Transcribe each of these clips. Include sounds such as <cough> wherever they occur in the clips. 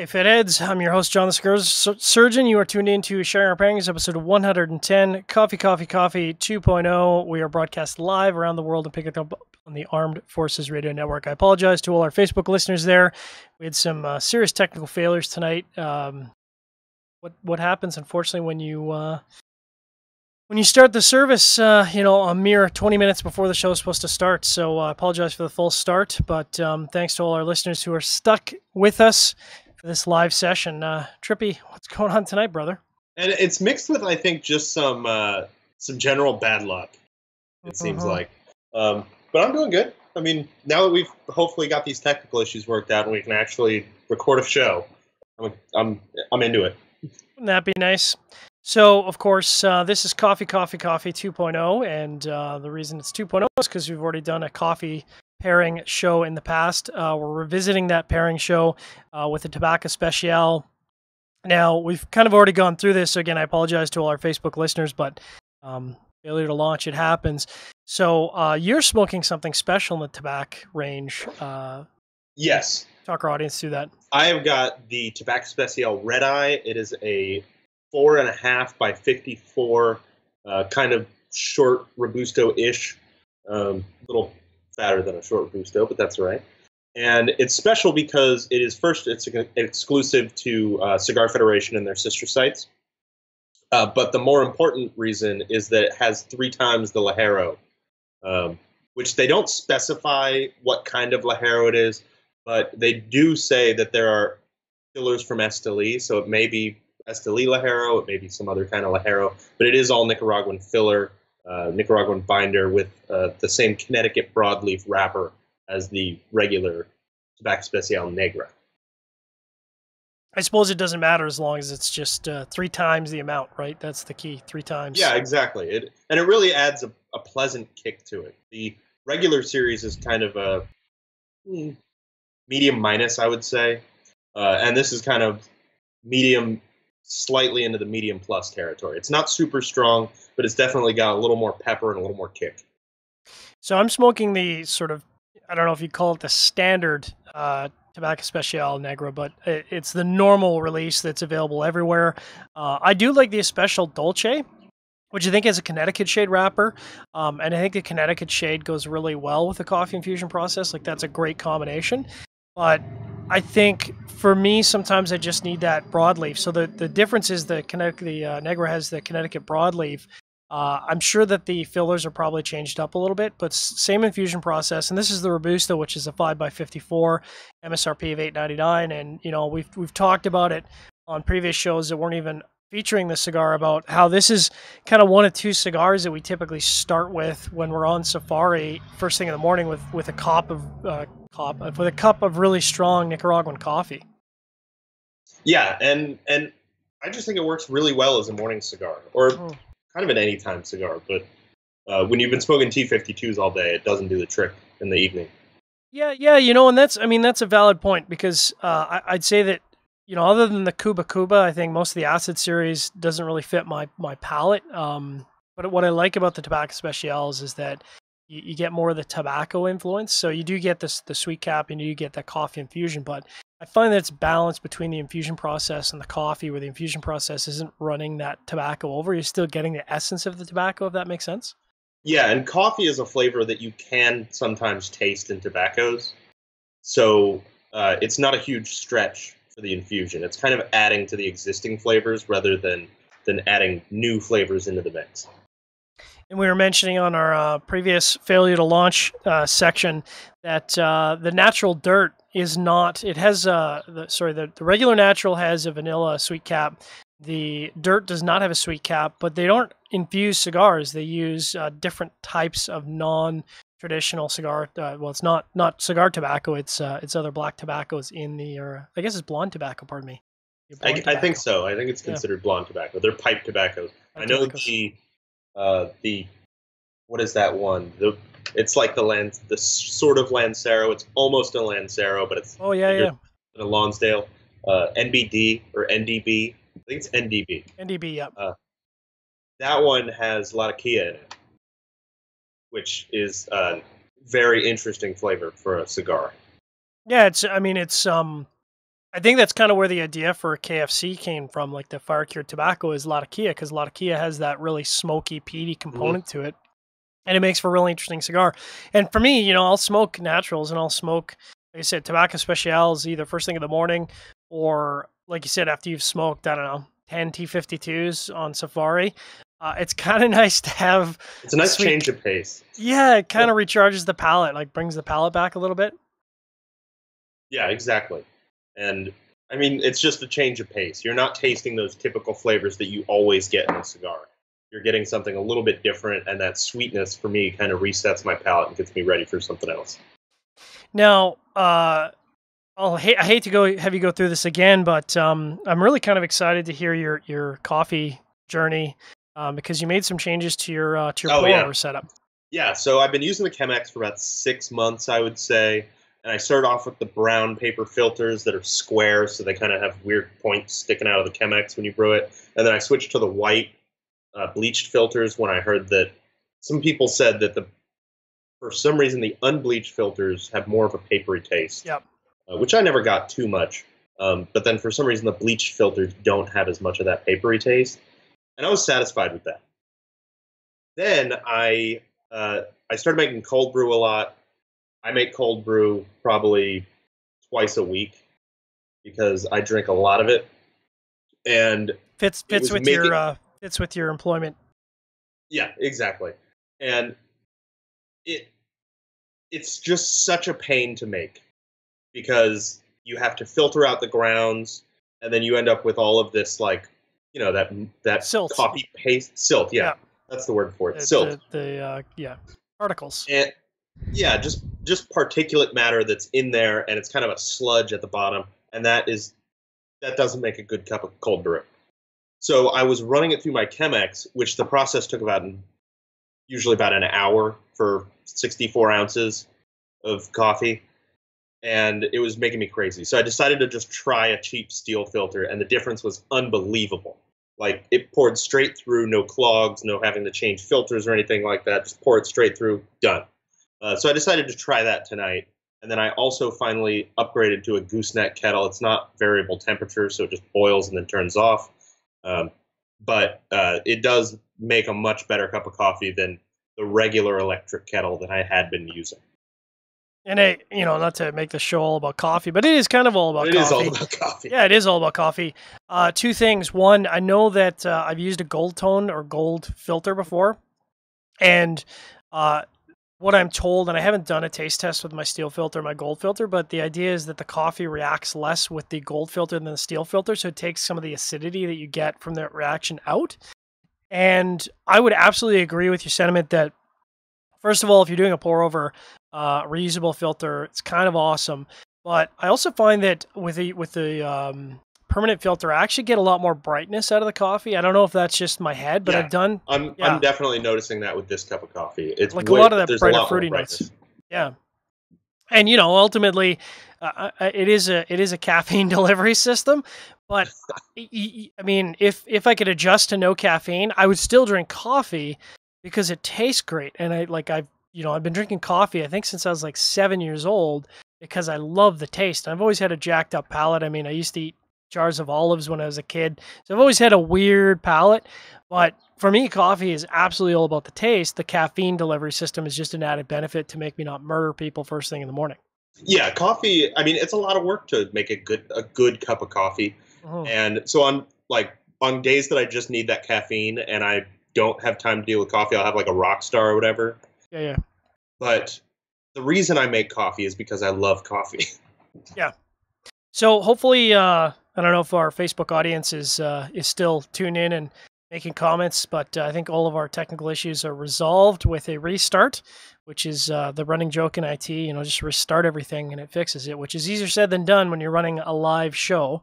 Hey, Fitheads. I'm your host, John the Surgeon. You are tuned in to Sharing Our Pairings, episode 110, Coffee, Coffee, Coffee 2.0. We are broadcast live around the world and pick it up on the Armed Forces Radio Network. I apologize to all our Facebook listeners there. We had some uh, serious technical failures tonight. Um, what what happens, unfortunately, when you uh, when you start the service, uh, you know, a mere 20 minutes before the show is supposed to start. So uh, I apologize for the full start, but um, thanks to all our listeners who are stuck with us this live session. Uh, Trippy, what's going on tonight, brother? And it's mixed with, I think, just some uh, some general bad luck. It seems Mhm. like, um, but I'm doing good. I mean, now that we've hopefully got these technical issues worked out and we can actually record a show, I'm I'm I'm into it. Wouldn't that be nice? So, of course, uh, this is Coffee, Coffee, Coffee 2.0. And uh, the reason it's 2.0 is because we've already done a coffee pairing show in the past. Uh, we're revisiting that pairing show uh, with the Tabak Especial. Now, we've kind of already gone through this. So, again, I apologize to all our Facebook listeners, but um, failure to launch, it happens. So, uh, you're smoking something special in the tobacco range. Uh, Yes, talk our audience through that. I have got the Tabak Especial Red Eye. It is a four and a half by fifty-four, uh, kind of short robusto-ish, um, little fatter than a short robusto, but that's all right. And it's special because it is first. It's exclusive to uh, Cigar Federation and their sister sites. Uh, but the more important reason is that it has three times the Ligero, um, which they don't specify what kind of Ligero it is but they do say that there are fillers from Esteli, so it may be Esteli Ligero, it may be some other kind of Ligero, but it is all Nicaraguan filler, uh, Nicaraguan binder with uh, the same Connecticut broadleaf wrapper as the regular Tabak Especial Negra. I suppose it doesn't matter as long as it's just uh, three times the amount, right? That's the key. Three times. Yeah, exactly. It and it really adds a, a pleasant kick to it. The regular series is kind of a hmm, medium minus, I would say, uh, and this is kind of medium, slightly into the medium plus territory. It's not super strong, but it's definitely got a little more pepper and a little more kick. So I'm smoking the sort of I don't know if you call it the standard uh, Tabak Especial Negra, but it, it's the normal release that's available everywhere. Uh, I do like the Special Dolce, which I think is a Connecticut shade wrapper, um, and I think the Connecticut shade goes really well with the coffee infusion process. Like that's a great combination. But I think for me, sometimes I just need that broadleaf. So the, the difference is the Connecticut, the uh, Negra has the Connecticut broadleaf. Uh, I'm sure that the fillers are probably changed up a little bit, but same infusion process. And this is the Robusto, which is a 5x54 MSRP of 8.99. And you know we've we've talked about it on previous shows that weren't even featuring the cigar about how this is kind of one of two cigars that we typically start with when we're on safari first thing in the morning with with a cup of uh, cup with a cup of really strong Nicaraguan coffee. Yeah, and and I just think it works really well as a morning cigar, or Mm. kind of an anytime cigar. But uh, when you've been smoking T52s all day, it doesn't do the trick in the evening. Yeah, yeah, you know, and that's I mean that's a valid point because uh, I, I'd say that you know other than the Kuba Kuba, I think most of the acid series doesn't really fit my my palate. Um, but what I like about the Tabak Especials is that you, you get more of the tobacco influence, so you do get this the sweet cap and you get that coffee infusion. But I find that it's balanced between the infusion process and the coffee, where the infusion process isn't running that tobacco over. You're still getting the essence of the tobacco, if that makes sense. Yeah, and coffee is a flavor that you can sometimes taste in tobaccos. So uh, it's not a huge stretch for the infusion. It's kind of adding to the existing flavors rather than than adding new flavors into the mix. And we were mentioning on our uh, previous failure to launch uh, section that uh, the natural dirt is not. It has uh, the sorry the, the regular natural has a vanilla sweet cap. The dirt does not have a sweet cap, but they don't infuse cigars. They use uh, different types of non-traditional cigar. Uh, well, it's not not cigar tobacco. It's uh, it's other black tobaccos in the or I guess it's blonde tobacco. Pardon me. I, I think so. I think it's Yeah. considered blonde tobacco. They're pipe tobaccos. I know tobaccos. the uh, the what is that one? The it's like the land the sort of Lancero. It's almost a Lancero, but it's Oh yeah, yeah. a Lonsdale. Uh, NBD or NDB. I think it's NDB. NDB. Yep. That one has a lot of Kia in it, which is a very interesting flavor for a cigar. Yeah, it's. I mean, it's um, I think that's kind of where the idea for KFC came from, like the fire cured tobacco is Latakia, because Latakia has that really smoky, peaty component mm-hmm. to it, and it makes for a really interesting cigar. And for me, you know, I'll smoke naturals and I'll smoke, like I said, Tabak Especials either first thing in the morning or, like you said, after you've smoked, I don't know, 10 T52s on Safari. Uh, it's kind of <laughs> nice to have. It's a nice sweet... change of pace. Yeah, it kind of yeah. recharges the palate, like brings the palate back a little bit. Yeah, exactly. And I mean, it's just a change of pace. You're not tasting those typical flavors that you always get in a cigar. You're getting something a little bit different, and that sweetness for me kind of resets my palate and gets me ready for something else. Now, uh, I'll ha- I hate to go have you go through this again, but um, I'm really kind of excited to hear your your coffee journey um, because you made some changes to your uh, to your oh, yeah. setup. Yeah, so I've been using the Chemex for about six months, I would say and I started off with the brown paper filters that are square, so they kind of have weird points sticking out of the Chemex when you brew it. And then I switched to the white uh, bleached filters when I heard that some people said that the for some reason the unbleached filters have more of a papery taste. Yep. Uh, which I never got too much. Um, but then for some reason the bleached filters don't have as much of that papery taste, and I was satisfied with that. Then I uh, I started making cold brew a lot I make cold brew probably twice a week because I drink a lot of it, and fits fits with making, your uh, fits with your employment. Yeah, exactly, and it it's just such a pain to make because you have to filter out the grounds, and then you end up with all of this like you know that that silt. coffee paste silt. Yeah, yeah, that's the word for it. The, silt. The, the uh, yeah particles. And yeah, just just particulate matter that's in there, and it's kind of a sludge at the bottom, and that is that doesn't make a good cup of cold brew. So I was running it through my Chemex, which the process took about usually about an hour for 64 ounces of coffee, and it was making me crazy. So I decided to just try a cheap steel filter, and the difference was unbelievable. Like it poured straight through, no clogs, no having to change filters or anything like that. Just pour it straight through, done. Uh, so I decided to try that tonight. And then I also finally upgraded to a gooseneck kettle. It's not variable temperature, so it just boils and then turns off. Um, but uh, it does make a much better cup of coffee than the regular electric kettle that I had been using. And it, you know, not to make the show all about coffee, but it is kind of all about it coffee. It is all about coffee. Yeah, it is all about coffee. Uh, two things. One, I know that uh, I've used a gold tone or gold filter before, and uh, what I'm told, and I haven't done a taste test with my steel filter, my gold filter, but the idea is that the coffee reacts less with the gold filter than the steel filter, so it takes some of the acidity that you get from that reaction out. And I would absolutely agree with your sentiment that, first of all, if you're doing a pour over uh, reusable filter, it's kind of awesome. But I also find that with the with the um, permanent filter, I actually get a lot more brightness out of the coffee. I don't know if that's just my head, but yeah, I've done. I'm yeah. I'm definitely noticing that with this cup of coffee. It's like way, a lot of that brighter fruitiness. Yeah, and you know, ultimately, uh, it is a it is a <laughs> caffeine delivery system. But <laughs> I mean, if if I could adjust to no caffeine, I would still drink coffee because it tastes great. And I like I've you know I've been drinking coffee I think since I was like seven years old because I love the taste. I've always had a jacked up palate. I mean, I used to eat jars of olives when I was a kid. So I've always had a weird palate, but for me, coffee is absolutely all about the taste. The caffeine delivery system is just an added benefit to make me not murder people first thing in the morning. Yeah, coffee. I mean, it's a lot of work to make a good a good cup of coffee, mm-hmm. and so on like on days that I just need that caffeine and I don't have time to deal with coffee, I'll have like a rock star or whatever. Yeah, yeah. But the reason I make coffee is because I love coffee. <laughs> yeah. So hopefully, uh, I don't know if our Facebook audience is uh, is still tuned in and making comments, but uh, I think all of our technical issues are resolved with a restart, which is uh, the running joke in IT. You know, just restart everything and it fixes it, which is easier said than done when you're running a live show.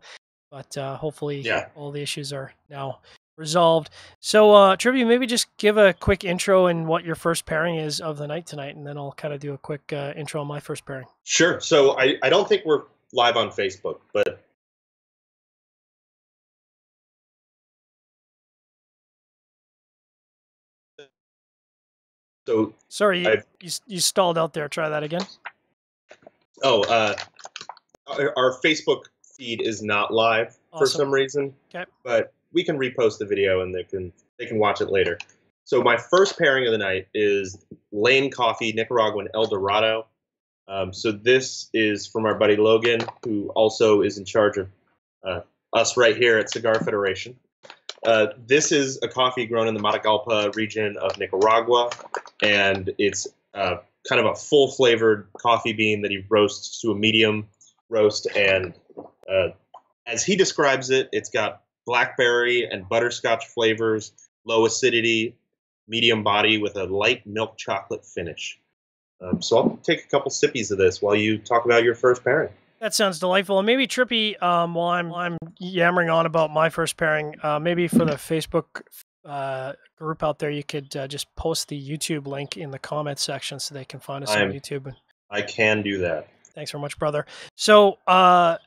But uh, hopefully, yeah. all the issues are now resolved. So, uh, Trippy, maybe just give a quick intro and what your first pairing is of the night tonight, and then I'll kind of do a quick uh, intro on my first pairing. Sure. So, I, I don't think we're live on Facebook, but So sorry, you, you, you stalled out there. Try that again. Oh, uh, our, our, Facebook feed is not live for some reason. Okay. But we can repost the video and they can they can watch it later. So my first pairing of the night is Layne Coffee Nicaraguan El Dorado. Um, so this is from our buddy Logan, who also is in charge of uh, us right here at Cigar Federation. Uh, this is a coffee grown in the Matagalpa region of Nicaragua, and it's uh, kind of a full flavored coffee bean that he roasts to a medium roast. And uh, as he describes it, it's got blackberry and butterscotch flavors, low acidity, medium body with a light milk chocolate finish. Um, so I'll take a couple sippies of this while you talk about your first pairing. That sounds delightful. And maybe Trippy, um, while I'm I'm yammering on about my first pairing, uh, maybe for the Facebook uh, group out there, you could uh, just post the YouTube link in the comment section so they can find us on I'm- YouTube. I can do that. Thanks very much, brother. So, uh,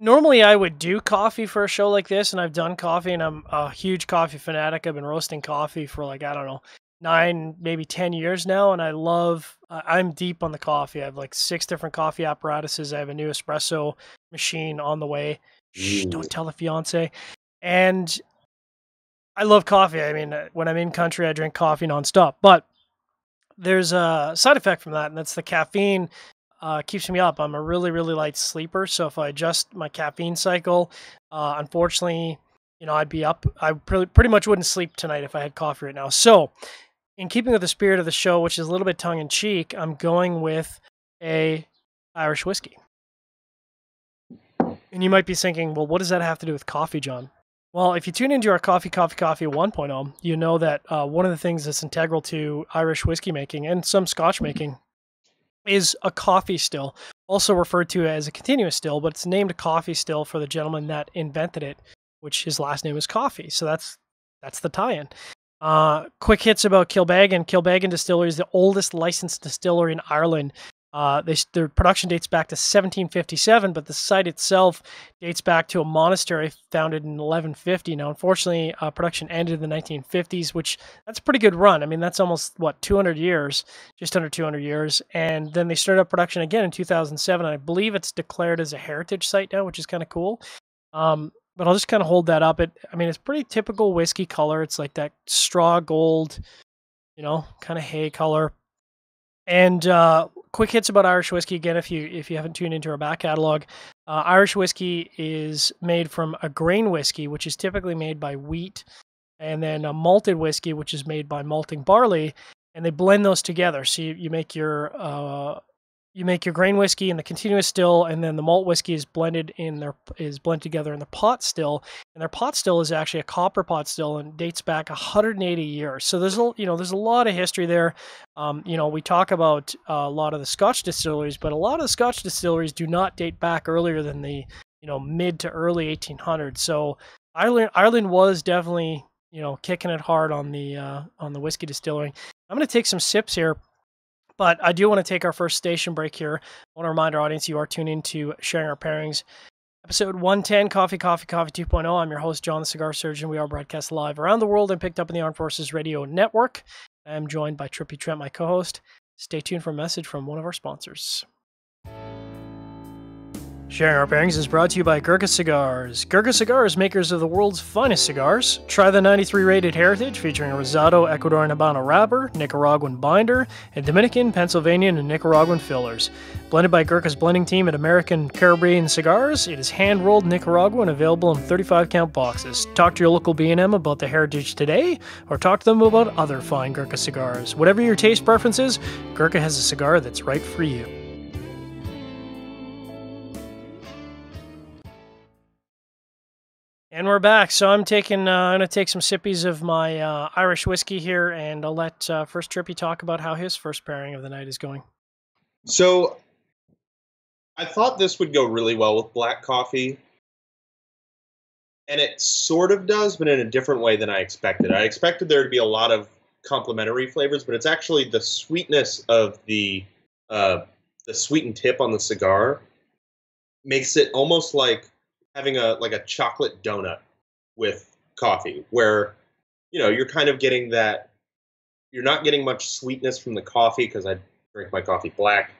normally I would do coffee for a show like this, and I've done coffee, and I'm a huge coffee fanatic. I've been roasting coffee for like I don't know nine, maybe ten years now, and I love. I'm deep on the coffee. I have like six different coffee apparatuses. I have a new espresso machine on the way. Shh, don't tell the fiance. And I love coffee. I mean, when I'm in country, I drink coffee nonstop. But there's a side effect from that, and that's the caffeine uh, keeps me up. I'm a really, really light sleeper. So if I adjust my caffeine cycle, uh, unfortunately, you know, I'd be up. I pretty, pretty much wouldn't sleep tonight if I had coffee right now. So, in keeping with the spirit of the show, which is a little bit tongue in cheek, I'm going with a Irish whiskey. And you might be thinking, well, what does that have to do with coffee, John? Well, if you tune into our Coffee, Coffee, Coffee 1.0, you know that uh, one of the things that's integral to Irish whiskey making and some Scotch making is a coffee still, also referred to as a continuous still, but it's named coffee still for the gentleman that invented it, which his last name is Coffee. So that's that's the tie-in. Uh, quick hits about Kilbeggan. Kilbeggan Distillery is the oldest licensed distillery in Ireland. Uh, they, their production dates back to 1757, but the site itself dates back to a monastery founded in 1150. Now, unfortunately, uh, production ended in the 1950s, which that's a pretty good run. I mean, that's almost what 200 years, just under 200 years. And then they started up production again in 2007. And I believe it's declared as a heritage site now, which is kind of cool. Um, but I'll just kind of hold that up. It, I mean, it's pretty typical whiskey color. It's like that straw gold, you know, kind of hay color. And uh, quick hits about Irish whiskey again. If you if you haven't tuned into our back catalog, uh, Irish whiskey is made from a grain whiskey, which is typically made by wheat, and then a malted whiskey, which is made by malting barley, and they blend those together. So you, you make your uh, you make your grain whiskey in the continuous still, and then the malt whiskey is blended in their is blended together in the pot still, and their pot still is actually a copper pot still and dates back 180 years. So there's a you know there's a lot of history there. Um, you know we talk about uh, a lot of the Scotch distilleries, but a lot of the Scotch distilleries do not date back earlier than the you know mid to early 1800s. So Ireland Ireland was definitely you know kicking it hard on the uh, on the whiskey distilling. I'm going to take some sips here. But I do want to take our first station break here. I want to remind our audience you are tuned in to Sharing Our Pairings, episode 110, Coffee, Coffee, Coffee 2.0. I'm your host, John the Cigar Surgeon. We are broadcast live around the world and picked up in the Armed Forces Radio Network. I am joined by Trippy Trent, my co host. Stay tuned for a message from one of our sponsors. Sharing Our Pairings is brought to you by Gurkha Cigars. Gurkha Cigars, makers of the world's finest cigars. Try the 93 rated Heritage featuring a Rosado Ecuadorian Habano wrapper, Nicaraguan binder, and Dominican, Pennsylvanian, and Nicaraguan fillers. Blended by Gurkha's blending team at American Caribbean Cigars, it is hand rolled Nicaraguan, available in 35 count boxes. Talk to your local B&M about the Heritage today, or talk to them about other fine Gurkha cigars. Whatever your taste preferences, Gurkha has a cigar that's right for you. And we're back. So I'm taking, uh, I'm gonna take some sippies of my uh, Irish whiskey here, and I'll let uh, first Trippy talk about how his first pairing of the night is going. So I thought this would go really well with black coffee. And it sort of does, but in a different way than I expected. I expected there to be a lot of complementary flavors, but it's actually the sweetness of the uh, the sweetened tip on the cigar makes it almost like having a like a chocolate donut with coffee, where you know you're kind of getting that. You're not getting much sweetness from the coffee because I drink my coffee black,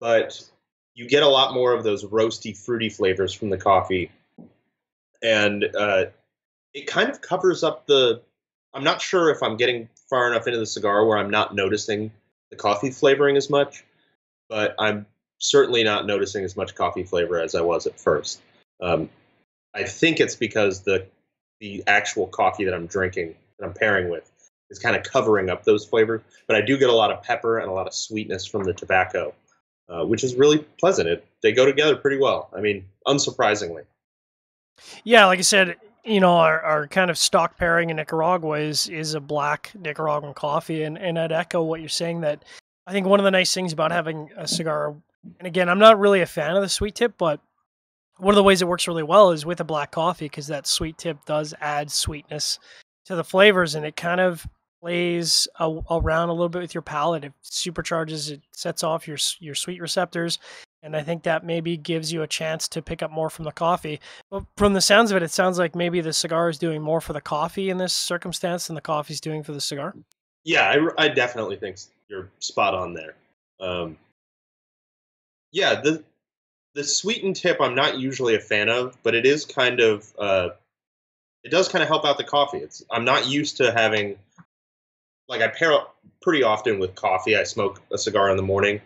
but you get a lot more of those roasty, fruity flavors from the coffee, and uh, it kind of covers up the. I'm not sure if I'm getting far enough into the cigar where I'm not noticing the coffee flavoring as much, but I'm certainly not noticing as much coffee flavor as I was at first. Um, I think it's because the the actual coffee that I'm drinking that I'm pairing with is kind of covering up those flavors. But I do get a lot of pepper and a lot of sweetness from the tobacco, uh, which is really pleasant. It, they go together pretty well. I mean, unsurprisingly. Yeah, like I said, you know, our, our kind of stock pairing in Nicaragua is is a black Nicaraguan coffee, and and I'd echo what you're saying that I think one of the nice things about having a cigar, and again, I'm not really a fan of the sweet tip, but one of the ways it works really well is with a black coffee because that sweet tip does add sweetness to the flavors, and it kind of plays a, around a little bit with your palate. It supercharges, it sets off your your sweet receptors, and I think that maybe gives you a chance to pick up more from the coffee. But from the sounds of it, it sounds like maybe the cigar is doing more for the coffee in this circumstance than the coffee's doing for the cigar. Yeah, I, I definitely think you're spot on there. Um, yeah, the the sweetened tip I'm not usually a fan of, but it is kind of uh, it does kind of help out the coffee. It's I'm not used to having like I pair up pretty often with coffee. I smoke a cigar in the morning,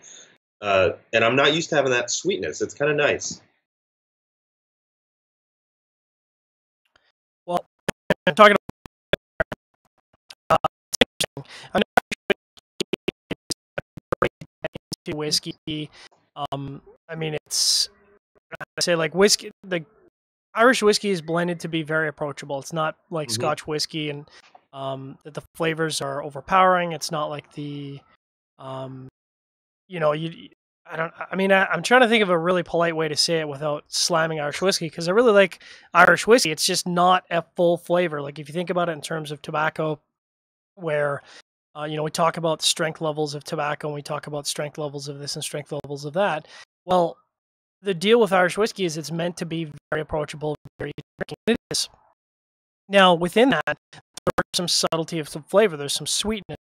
uh, and I'm not used to having that sweetness. It's kind of nice. Well, I'm talking about uh, <laughs> whiskey. Um, I mean, it's I say like whiskey. The Irish whiskey is blended to be very approachable. It's not like mm-hmm. Scotch whiskey and um, that the flavors are overpowering. It's not like the, um, you know, you. I don't. I mean, I, am trying to think of a really polite way to say it without slamming Irish whiskey because I really like Irish whiskey. It's just not a full flavor. Like if you think about it in terms of tobacco, where uh, you know, we talk about strength levels of tobacco and we talk about strength levels of this and strength levels of that. Well, the deal with Irish whiskey is it's meant to be very approachable, very drinking. It is. Now, within that, there's some subtlety of some flavor. There's some sweetness.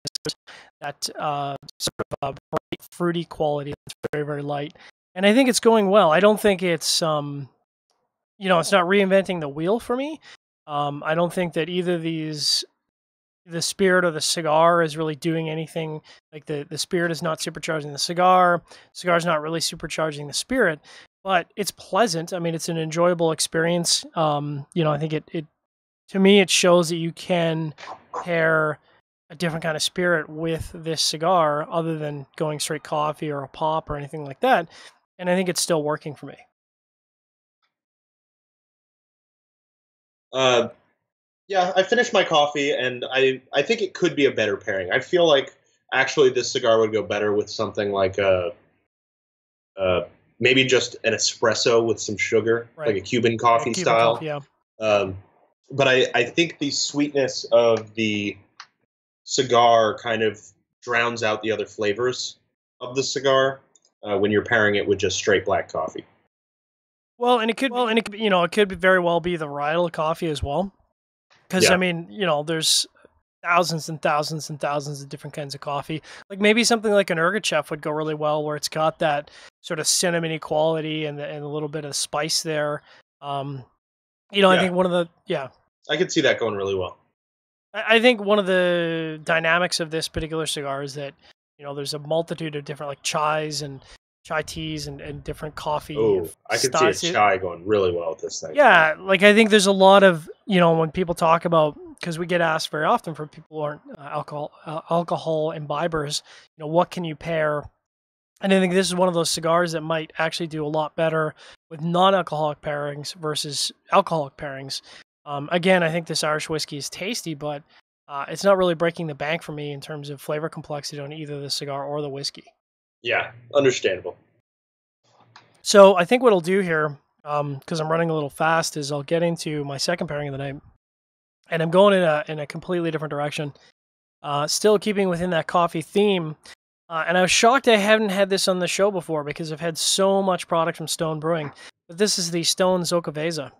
That uh, sort of uh, bright, fruity quality that's very, very light. And I think it's going well. I don't think it's, um, you know, it's not reinventing the wheel for me. Um, I don't think that either of these the spirit of the cigar is really doing anything like the the spirit is not supercharging the cigar cigar is not really supercharging the spirit but it's pleasant. I mean it's an enjoyable experience. Um, you know i think it, it to me it shows that you can pair a different kind of spirit with this cigar other than going straight coffee or a pop or anything like that and i think it's still working for me. Uh, yeah, I finished my coffee, and I I think it could be a better pairing. I feel like actually this cigar would go better with something like a, uh, maybe just an espresso with some sugar, right. like a Cuban coffee Cuban style. Coffee, yeah. Um, but I, I think the sweetness of the cigar kind of drowns out the other flavors of the cigar uh, when you're pairing it with just straight black coffee. Well, and it could, well, and it could, you know, it could very well be the varietal coffee as well. Because yeah. I mean, you know, there's thousands and thousands and thousands of different kinds of coffee. Like maybe something like an Yirgacheffe would go really well, where it's got that sort of cinnamony quality and, and a little bit of spice there. Um, you know, yeah. I think one of the yeah, I could see that going really well. I, I think one of the dynamics of this particular cigar is that you know there's a multitude of different like chais and chai teas and, and different coffee. Oh, I could see a chai going really well with this thing. Yeah, like I think there's a lot of you know when people talk about because we get asked very often for people who aren't uh, alcohol uh, alcohol imbibers, you know, what can you pair? And I think this is one of those cigars that might actually do a lot better with non-alcoholic pairings versus alcoholic pairings. Um, again, I think this Irish whiskey is tasty, but uh, it's not really breaking the bank for me in terms of flavor complexity on either the cigar or the whiskey. Yeah, understandable. So I think what I'll do here, because um, I'm running a little fast, is I'll get into my second pairing of the night, and I'm going in a in a completely different direction. Uh, still keeping within that coffee theme, uh, and I was shocked I haven't had this on the show before because I've had so much product from Stone Brewing. But this is the Stone Xocoveza.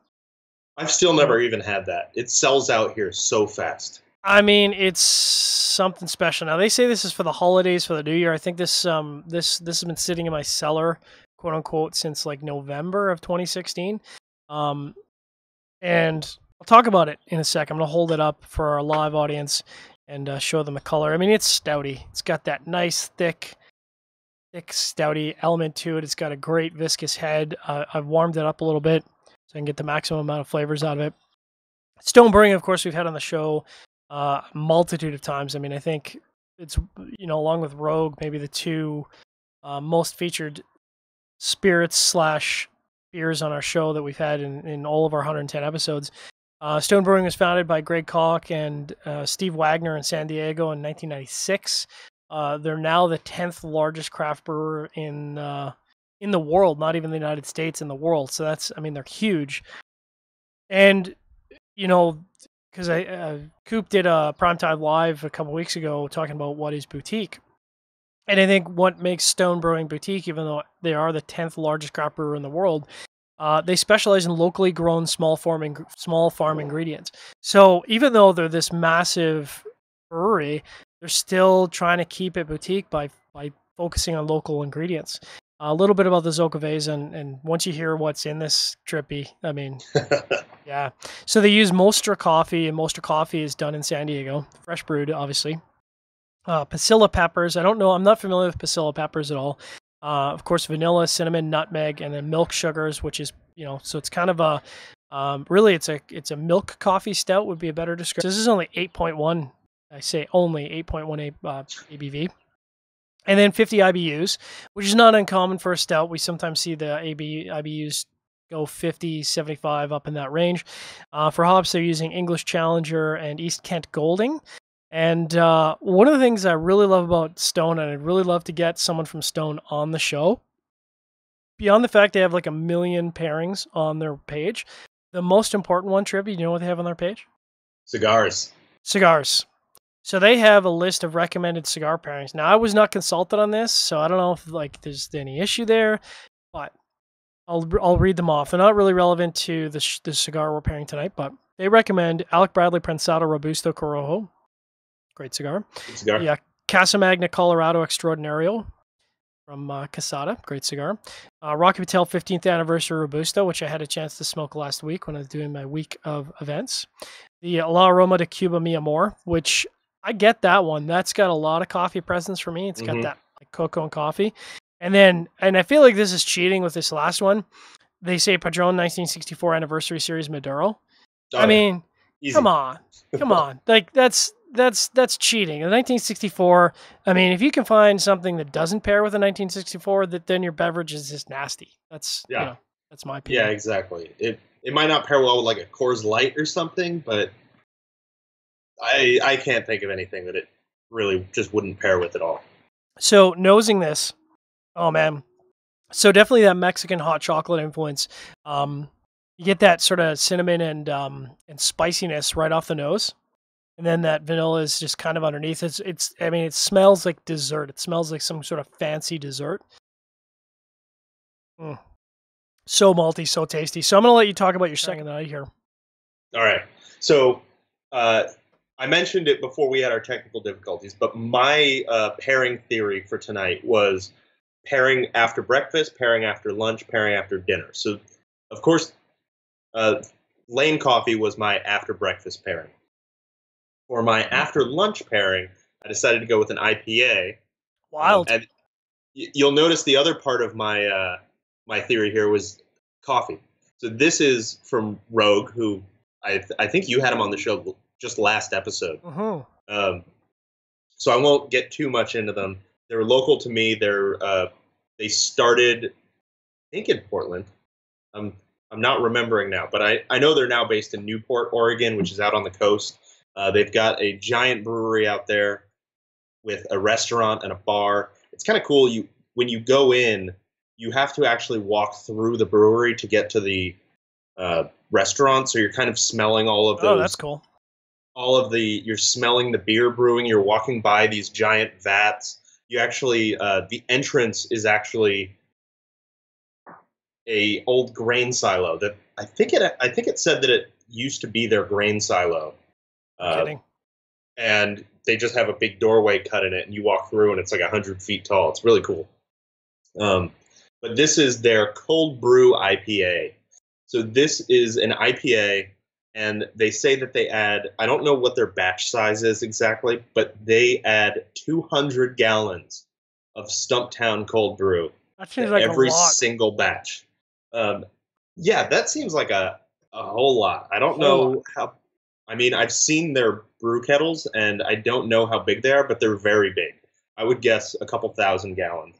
I've still never even had that. It sells out here so fast. I mean, it's something special. Now they say this is for the holidays, for the New Year. I think this um this this has been sitting in my cellar quote unquote since like November of 2016. Um, and I'll talk about it in a sec. I'm gonna hold it up for our live audience and uh, show them the color. I mean, it's stouty. It's got that nice thick, thick stouty element to it. It's got a great viscous head. Uh, I've warmed it up a little bit so I can get the maximum amount of flavors out of it. Stone Brewing, of course, we've had on the show uh, multitude of times. I mean, I think it's you know along with Rogue, maybe the two uh, most featured spirits slash beers on our show that we've had in, in all of our 110 episodes. Uh, Stone Brewing was founded by Greg Koch and uh, Steve Wagner in San Diego in 1996. Uh, they're now the 10th largest craft brewer in uh, in the world, not even the United States, in the world. So that's, I mean, they're huge. And you know, because I uh, Coop did a primetime live a couple weeks ago talking about what is boutique, and I think what makes Stone Brewing boutique, even though they are the tenth largest craft brewer in the world, uh, they specialize in locally grown small farm small farm ingredients. So even though they're this massive brewery, they're still trying to keep it boutique by by focusing on local ingredients. A little bit about the Xocoveza, and, and once you hear what's in this trippy, I mean, <laughs> yeah. So they use Mostra coffee, and Mostra coffee is done in San Diego, fresh brewed, obviously. Uh, Pasilla peppers. I don't know. I'm not familiar with Pasilla peppers at all. Uh, of course, vanilla, cinnamon, nutmeg, and then milk sugars, which is you know, so it's kind of a um, really it's a it's a milk coffee stout would be a better description. This is only 8.1. I say only 8.1 uh, ABV. And then 50 IBUs, which is not uncommon for a stout. We sometimes see the AB IBUs go 50, 75 up in that range. Uh, for hops, they're using English Challenger and East Kent Golding. And uh, one of the things I really love about Stone, and I'd really love to get someone from Stone on the show, beyond the fact they have like a million pairings on their page, the most important one, Trippy, you know what they have on their page? Cigars. Cigars. So they have a list of recommended cigar pairings. Now I was not consulted on this, so I don't know if like there's any issue there, but I'll I'll read them off. They're not really relevant to the sh- the cigar we're pairing tonight, but they recommend Alec Bradley Prensado Robusto Corojo, great cigar. Good cigar. Yeah, Casa Magna Colorado Extraordinario from uh, Quesada, great cigar. Uh, Rocky Patel 15th Anniversary Robusto, which I had a chance to smoke last week when I was doing my week of events. The La Aroma de Cuba Mi Amor, which I get that one. That's got a lot of coffee presence for me. It's got Mhm. that like cocoa and coffee. And then, and I feel like this is cheating with this last one. They say Padron 1964 Anniversary Series Maduro. Oh, I mean, Easy. come on, come on. <laughs> Like that's that's that's cheating. In 1964, I mean, if you can find something that doesn't pair with a 1964, that then your beverage is just nasty. That's Yeah. You know, that's my opinion. Yeah, exactly. It it might not pair well with like a Coors Light or something, but I I can't think of anything that it really just wouldn't pair with at all. So nosing this, oh man, so definitely that Mexican hot chocolate influence. Um, you get that sort of cinnamon and um, and spiciness right off the nose, and then that vanilla is just kind of underneath. It's it's I mean it smells like dessert. It smells like some sort of fancy dessert. Mm. So malty, so tasty. So I'm gonna let you talk about your second that I hear. All right. So uh, I mentioned it before we had our technical difficulties, but my uh, pairing theory for tonight was pairing after breakfast, pairing after lunch, pairing after dinner. So, of course, uh, Layne coffee was my after breakfast pairing. For my after lunch pairing, I decided to go with an IPA. Wild. Um, and y- you'll notice the other part of my uh, my theory here was coffee. So this is from Rogue, who I th- I think you had him on the show just last episode. hmm Um, so I won't get too much into them. They're local to me. They're uh, they started, I think, in Portland. I'm I'm not remembering now, but I, I know they're now based in Newport, Oregon, which is out on the coast. Uh, they've got a giant brewery out there with a restaurant and a bar. It's kind of cool. You when you go in, you have to actually walk through the brewery to get to the uh, restaurant. So you're kind of smelling all of those Oh, that's cool. All of the you're smelling the beer brewing you're walking by these giant vats you actually uh, the entrance is actually a old grain silo that i think it i think it said that it used to be their grain silo uh, Kidding. and they just have a big doorway cut in it and you walk through and it's like 100 feet tall it's really cool um, but this is their cold brew IPA. So this is an IPA, and they say that they add, I don't know what their batch size is exactly, but they add 200 gallons of Stumptown cold brew That seems like every a lot. single batch. Um, yeah, that seems like a, a whole lot. I don't know how. I mean, I've seen their brew kettles, and I don't know how big they are, but they're very big. I would guess a couple thousand gallons.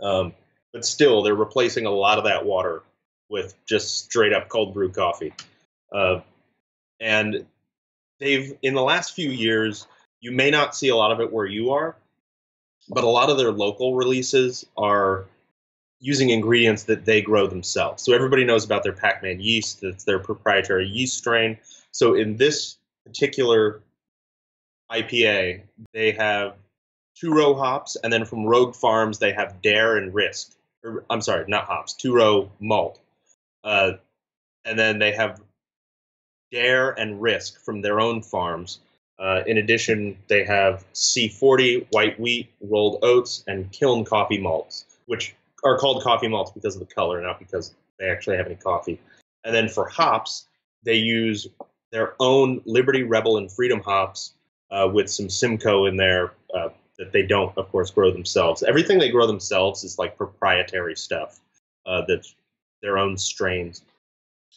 Um, but still, they're replacing a lot of that water with just straight up cold brew coffee. Uh, and they've, in the last few years, you may not see a lot of it where you are, but a lot of their local releases are using ingredients that they grow themselves. So everybody knows about their Pac-Man yeast. That's their proprietary yeast strain. So in this particular IPA, they have two row hops, and then from Rogue Farms they have Dare and Risk. Or, I'm sorry, not hops, two row malt. Uh, and then they have Dare and Risk from their own farms. Uh, in addition, they have C40 white wheat, rolled oats, and kiln coffee malts, which are called coffee malts because of the color, not because they actually have any coffee. And then for hops, they use their own Liberty Rebel and Freedom hops uh, with some Simcoe in there uh, that they don't, of course, grow themselves. Everything they grow themselves is like proprietary stuff uh, that's their own strains.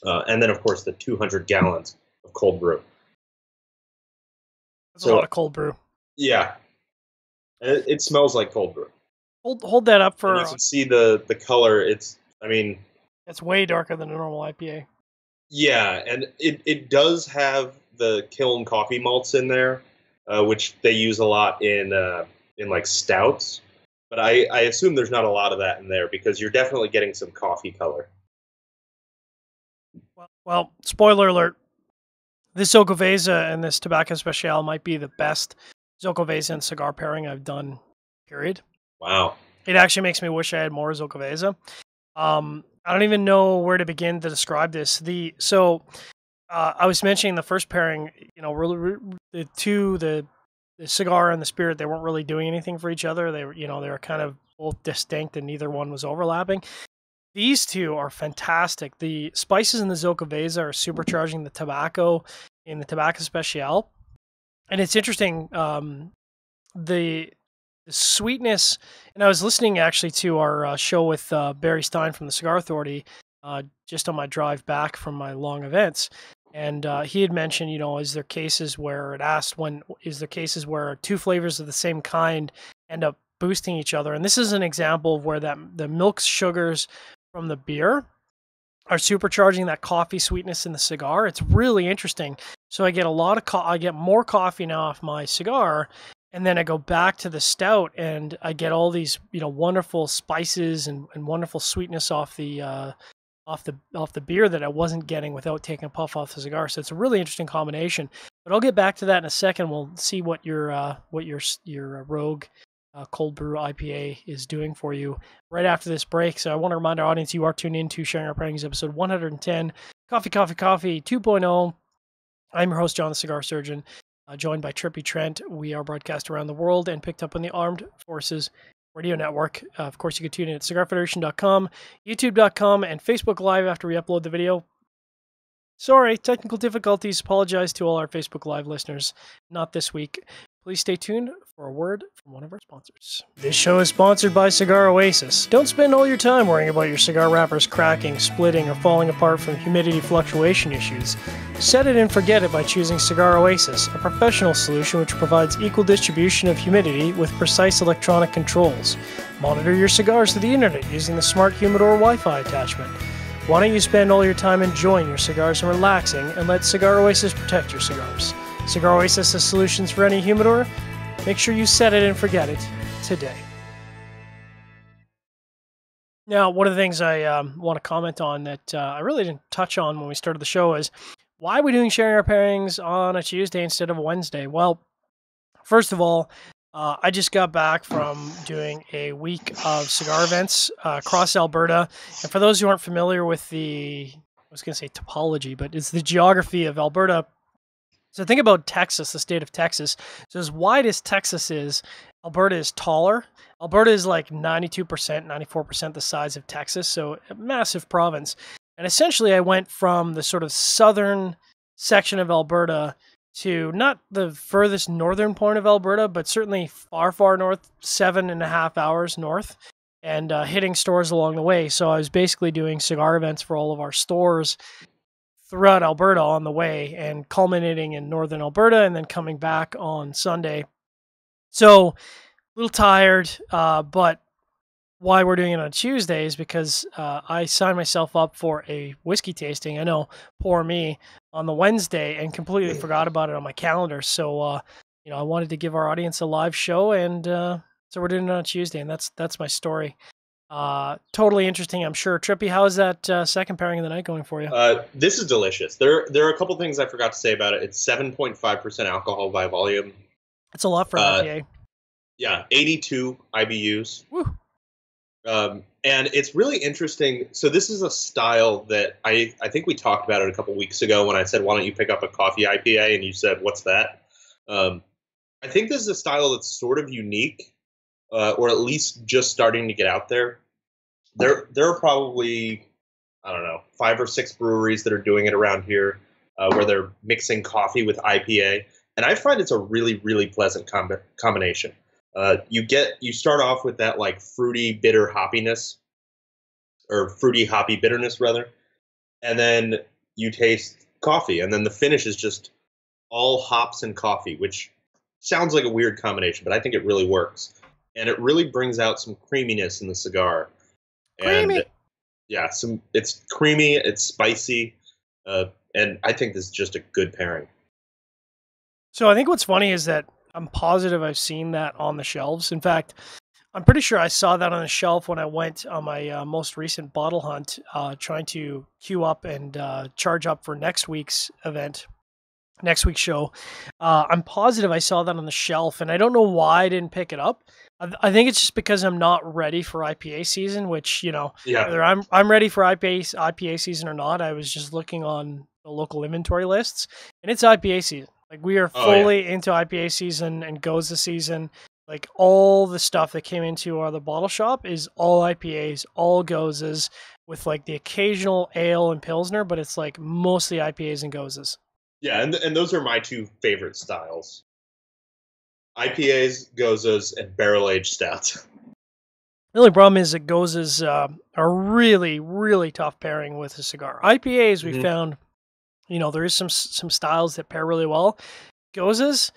Uh, and then, of course, the 200 gallons of cold brew. That's a lot of cold brew. Yeah. It, it smells like cold brew. Hold hold that up And for. you can see the, the color. It's, I mean, It's way darker than a normal IPA. Yeah, and it, it does have the kiln coffee malts in there, uh, which they use a lot in uh, in like stouts. But I, I assume there's not a lot of that in there because you're definitely getting some coffee color. Well, spoiler alert. This Xocoveza and this Tabak Especial might be the best Xocoveza and cigar pairing I've done. Period. Wow. It actually makes me wish I had more Xocoveza. Um, I don't even know where to begin to describe this. The so uh, I was mentioning the first pairing. You know, really, the two the the cigar and the spirit they weren't really doing anything for each other. They were you know they were kind of both distinct and neither one was overlapping. These two are fantastic. The spices in the Xocoveza are supercharging the tobacco in the Tabak Especial, and it's interesting. Um, the the sweetness and I was listening actually to our uh, show with uh, Barry Stein from the Cigar Authority uh, just on my drive back from my long events. And uh, he had mentioned, you know, is there cases where it asked when is there cases where two flavors of the same kind end up boosting each other? And this is an example of where that the milk sugars from the beer are supercharging that coffee sweetness in the cigar. It's really interesting. So I get a lot of co- I get more coffee now off my cigar and then I go back to the stout and I get all these you know wonderful spices and, and wonderful sweetness off the uh, off the off the beer that I wasn't getting without taking a puff off the cigar. So it's a really interesting combination. But I'll get back to that in a second. We'll see what your uh, what your your uh, Rogue uh, cold brew IPA is doing for you right after this break. So I want to remind our audience you are tuned in to Sharing Our Pairings episode 110, Coffee Coffee Coffee 2.0. I'm your host John the Cigar Surgeon uh, joined by Trippy Trent. We are broadcast around the world and picked up on the Armed Forces Radio Network. Uh, of course, you can tune in at cigarfederation.com, youtube.com, and Facebook Live after we upload the video. Sorry, technical difficulties. Apologize to all our Facebook Live listeners. Not this week. Please stay tuned for a word from one of our sponsors. This show is sponsored by Cigar Oasis. Don't spend all your time worrying about your cigar wrappers cracking, splitting, or falling apart from humidity fluctuation issues. Set it and forget it by choosing Cigar Oasis, a professional solution which provides equal distribution of humidity with precise electronic controls. Monitor your cigars through the internet using the Smart Humidor Wi Fi attachment. Why don't you spend all your time enjoying your cigars and relaxing and let Cigar Oasis protect your cigars? Cigar Oasis has solutions for any humidor. Make sure you set it and forget it today. Now, one of the things I um, want to comment on that uh, I really didn't touch on when we started the show is why are we doing sharing our pairings on a Tuesday instead of a Wednesday? Well, first of all, uh, I just got back from doing a week of cigar events uh, across Alberta. And for those who aren't familiar with the, I was going to say topology, but it's the geography of Alberta. So think about Texas, the state of Texas. So as wide as Texas is, Alberta is taller. Alberta is like 92%, 94% the size of Texas, so a massive province. And essentially, I went from the sort of southern section of Alberta to not the furthest northern point of Alberta, but certainly far, far north, seven and a half hours north, and uh, hitting stores along the way. So I was basically doing cigar events for all of our stores throughout Alberta on the way and culminating in northern Alberta and then coming back on Sunday. So a little tired, uh, but why we're doing it on Tuesday is because uh, I signed myself up for a whiskey tasting. I know, poor me, on the Wednesday and completely forgot about it on my calendar. So, uh, you know, I wanted to give our audience a live show, and uh, so we're doing it on Tuesday, and that's that's my story. Uh, totally interesting, I'm sure. Trippy, how is that uh, second pairing of the night going for you? Uh, this is delicious. There, there are a couple things I forgot to say about it. It's 7.5% alcohol by volume. It's a lot for Uh, IPA. Yeah, 82 IBUs. Woo. Um, and it's really interesting. So this is a style that I I think we talked about it a couple weeks ago when I said why don't you pick up a coffee IPA and you said what's that? Um, I think this is a style that's sort of unique, uh, or at least just starting to get out there. There there are probably I don't know five or six breweries that are doing it around here, uh, where they're mixing coffee with IPA, and I find it's a really really pleasant com- combination. Uh, you get you start off with that like fruity bitter hoppiness or fruity hoppy bitterness rather and then you taste coffee and then the finish is just all hops and coffee which sounds like a weird combination but i think it really works and it really brings out some creaminess in the cigar Creamy. and yeah some it's creamy it's spicy uh, and i think this is just a good pairing So I think what's funny is that I'm positive I've seen that on the shelves. In fact, I'm pretty sure I saw that on the shelf when I went on my uh, most recent bottle hunt, uh, trying to queue up and uh, charge up for next week's event, next week's show. Uh, I'm positive I saw that on the shelf, and I don't know why I didn't pick it up. I, I think it's just because I'm not ready for IPA season, which you know yeah whether I'm I'm ready for IPA IPA season or not. I was just looking on the local inventory lists, and it's IPA season. Like we are Oh, yeah. fully into IPA season and goes the season. Like all the stuff that came into our the bottle shop is all IPAs, all goses, with like the occasional ale and pilsner, but it's like mostly IPAs and goses. Yeah, and and those are my two favorite styles. IPAs, gozas, and barrel aged stouts. <laughs> The only problem is that goses uh, are really, really tough pairing with a cigar. IPAs we Mhm. found, you know, there is some some styles that pair really well. Goses,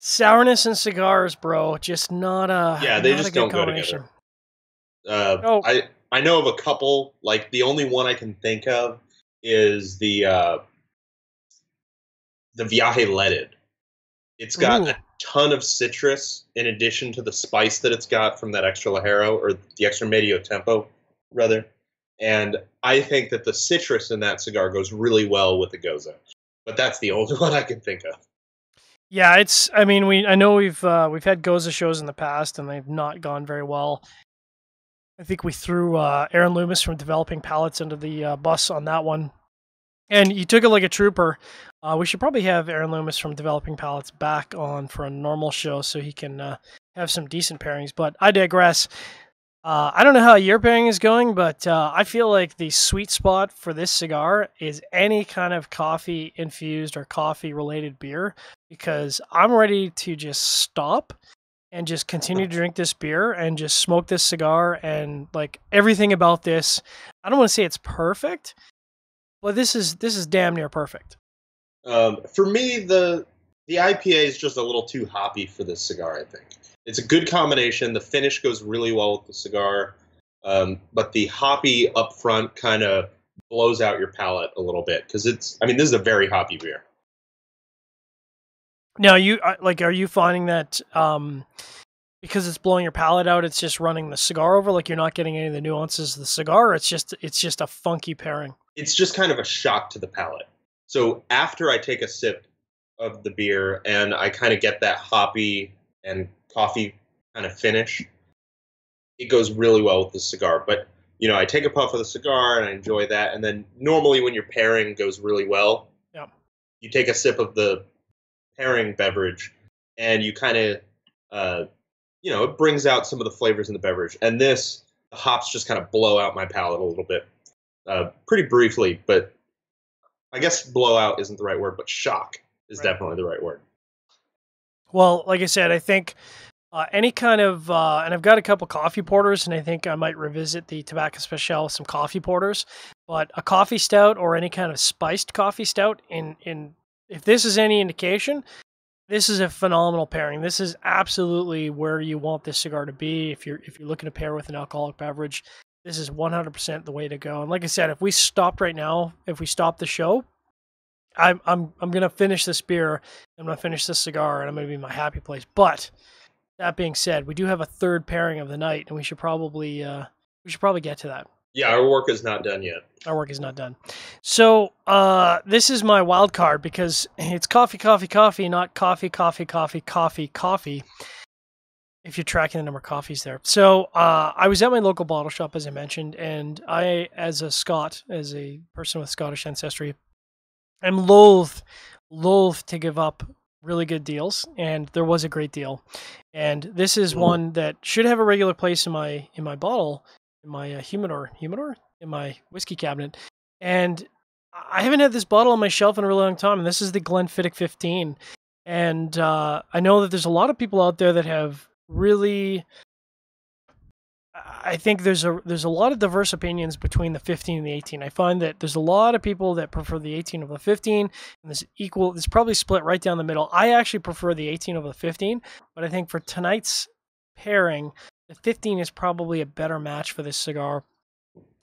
sourness and cigars, bro, just not a Yeah, they just don't go together. Uh, Oh. I I know of a couple. Like the only one I can think of is the uh, the Viaje Leaded. It's got Ooh. a ton of citrus in addition to the spice that it's got from that extra Ligero or the extra Medio Tiempo, rather. And I think that the citrus in that cigar goes really well with the Gose. But that's the <laughs> only one I can think of. Yeah, it's. I mean, we. I know we've uh, we've had Gose shows in the past, and they've not gone very well. I think we threw uh, Aaron Loomis from Developing Palettes into the uh, bus on that one, and he took it like a trooper. Uh, we should probably have Aaron Loomis from Developing Palettes back on for a normal show so he can uh, have some decent pairings. But I digress. Uh, I don't know how your pairing is going, but uh, I feel like the sweet spot for this cigar is any kind of coffee infused or coffee related beer because I'm ready to just stop and just continue to drink this beer and just smoke this cigar and like everything about this. I don't want to say it's perfect, but this is this is damn near perfect. Um, for me, the the IPA is just a little too hoppy for this cigar. I think it's a good combination. The finish goes really well with the cigar, um, but the hoppy up front kind of blows out your palate a little bit because it's. I mean, this is a very hoppy beer. Now you uh, like are you finding that um because it's blowing your palate out it's just running the cigar over like you're not getting any of the nuances of the cigar it's just it's just a funky pairing. It's just kind of a shock to the palate. So after I take a sip of the beer and I kind of get that hoppy and coffee kind of finish, it goes really well with the cigar. But you know, I take a puff of the cigar and I enjoy that. And then normally when your pairing goes really well, you take a sip of the pairing beverage and you kind of uh, you know, it brings out some of the flavors in the beverage. And this, the hops just kind of blow out my palate a little bit, uh, pretty briefly. But I guess blowout isn't the right word, but shock is right. definitely the right word. Well, like I said, I think uh, any kind of, uh, and I've got a couple coffee porters, and I think I might revisit the Tabak Especial with some coffee porters. But a coffee stout or any kind of spiced coffee stout, in in if this is any indication, this is a phenomenal pairing. This is absolutely where you want this cigar to be. If you're if you're looking to pair with an alcoholic beverage, this is 100% the way to go. And like I said, if we stopped right now, if we stopped the show, I'm I'm I'm gonna finish this beer. I'm gonna finish this cigar, and I'm gonna be in my happy place. But that being said, we do have a third pairing of the night, and we should probably uh, we should probably get to that. Yeah, our work is not done yet. Our work is not done. So uh, this is my wild card because it's coffee, coffee, coffee, not coffee, coffee, coffee, coffee, coffee. If you're tracking the number of coffees there. So uh, I was at my local bottle shop, as I mentioned, and I, as a Scot, as a person with Scottish ancestry, I'm loath, loath to give up really good deals, and there was a great deal. And this is one that should have a regular place in my in my bottle, in my uh, humidor, humidor, in my whiskey cabinet. And I haven't had this bottle on my shelf in a really long time, and this is the Glenfiddich 15. And uh, I know that there's a lot of people out there that have really I think there's a there's a lot of diverse opinions between the 15 and the 18. I find that there's a lot of people that prefer the 18 over the 15, and this equal. It's probably split right down the middle. I actually prefer the 18 over the 15, but I think for tonight's pairing, 15 is probably a better match for this cigar.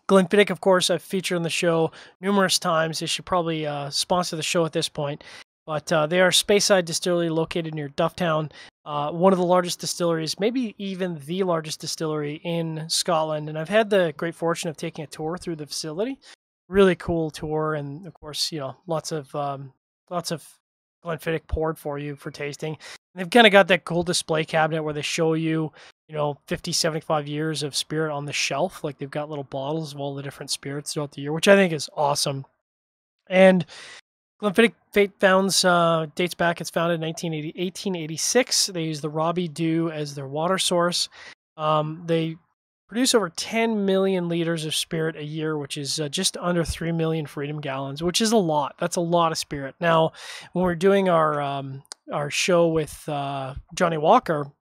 Glenfiddich, of course, I've featured on the show numerous times. They should probably uh, sponsor the show at this point. But uh, they are Speyside Distillery located near Dufftown, uh, one of the largest distilleries, maybe even the largest distillery in Scotland. And I've had the great fortune of taking a tour through the facility. Really cool tour, and of course, you know, lots of um, lots of Glenfiddich poured for you for tasting. And they've kind of got that cool display cabinet where they show you, you know, 50, 75 years of spirit on the shelf. Like they've got little bottles of all the different spirits throughout the year, which I think is awesome. And Glenfiddich Fate Founds uh, dates back. It's founded in 1980, 1886. They use the Robbie Dhu as their water source. Um, they produce over 10 million liters of spirit a year, which is uh, just under 3 million freedom gallons, which is a lot. That's a lot of spirit. Now, when we're doing our um, our show with uh, Johnnie Walker,